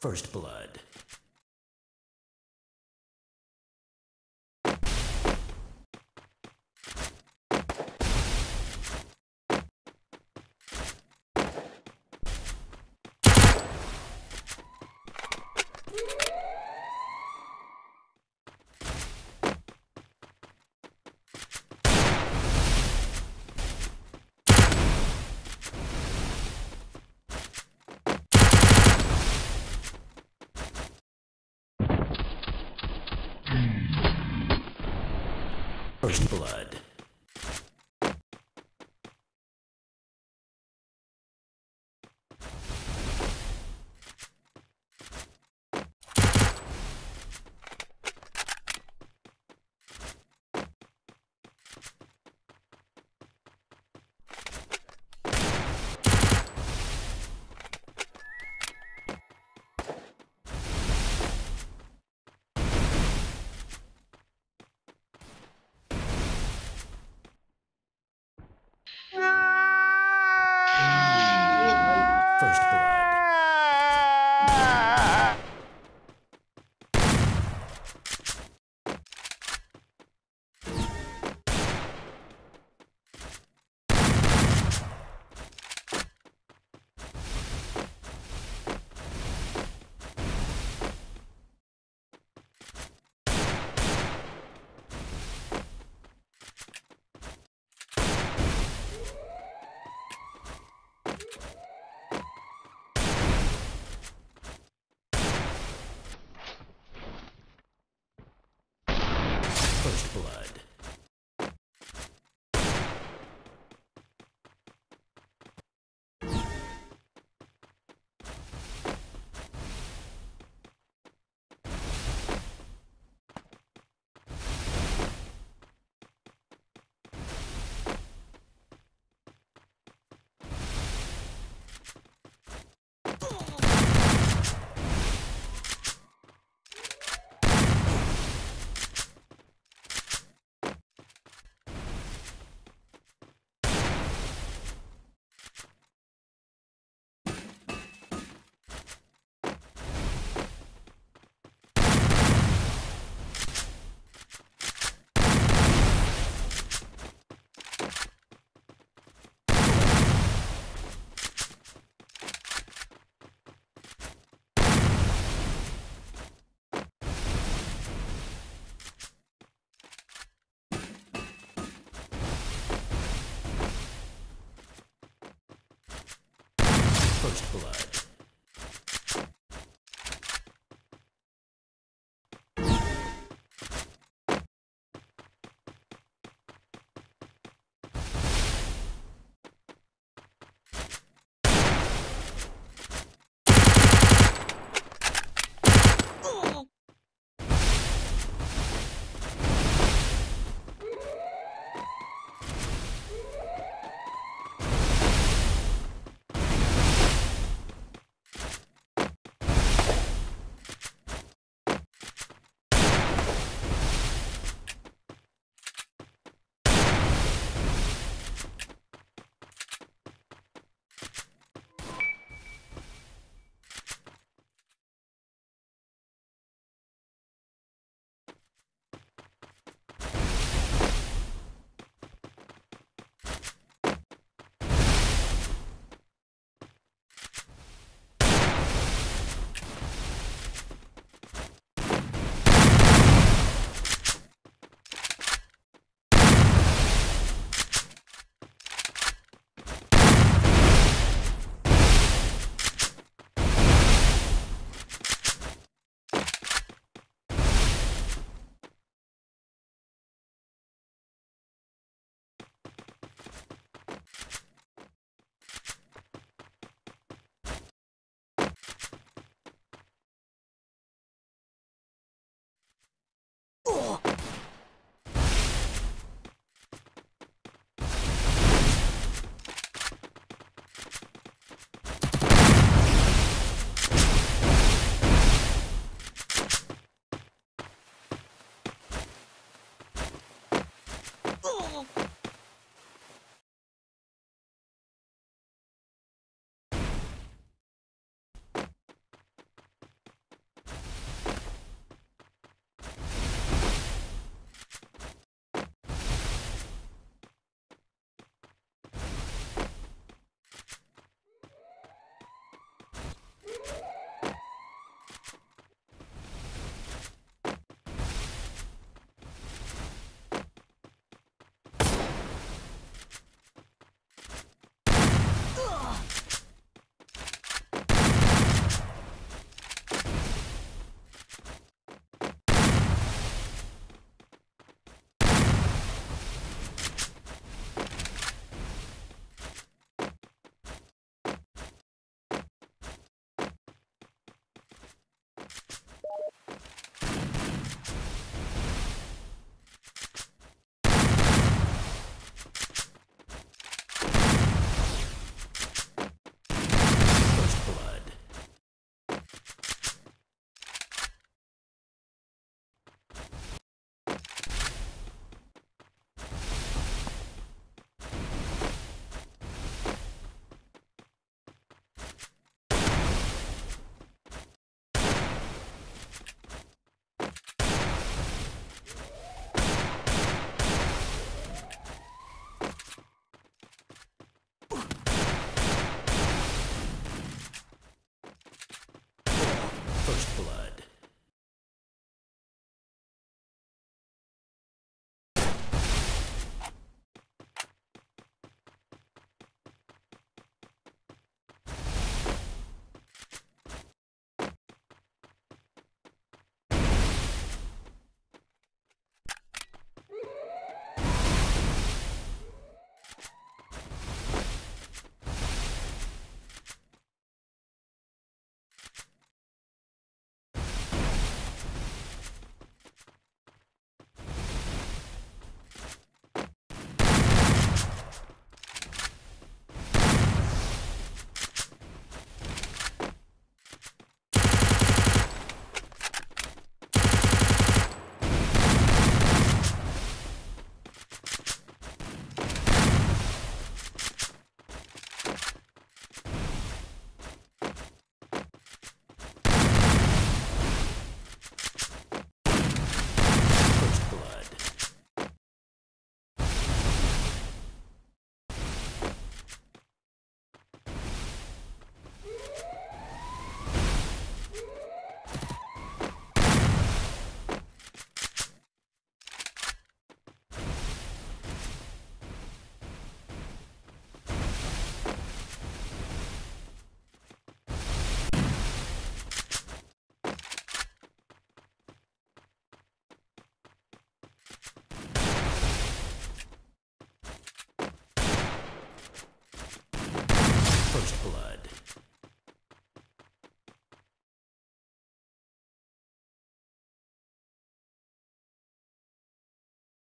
First blood. First blood. First blood. First blood. first blood. Blood.